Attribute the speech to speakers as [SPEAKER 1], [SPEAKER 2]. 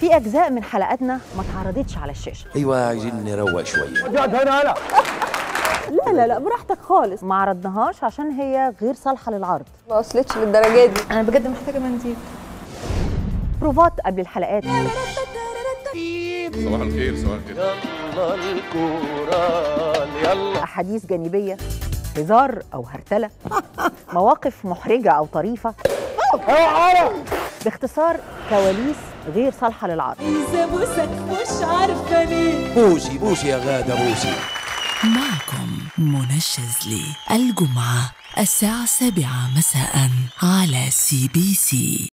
[SPEAKER 1] في أجزاء من حلقاتنا ما اتعرضتش على الشاشة.
[SPEAKER 2] أيوه عايزين نروق شوية.
[SPEAKER 1] لا لا لا براحتك خالص. ما عرضناهاش عشان هي غير صالحة للعرض.
[SPEAKER 3] ما وصلتش للدرجة دي.
[SPEAKER 4] أنا بجد محتاجة منديل
[SPEAKER 1] بروفات قبل الحلقات.
[SPEAKER 5] صباح الخير صباح الخير.
[SPEAKER 1] أحاديث جانبية هزار أو هرتلة مواقف محرجة أو طريفة. باختصار كواليس غير صالحة للعرض
[SPEAKER 2] بوسي بوسي يا غادة بوسي.
[SPEAKER 6] معكم منى الشاذلي الجمعة الساعة السابعة مساء على سي بي سي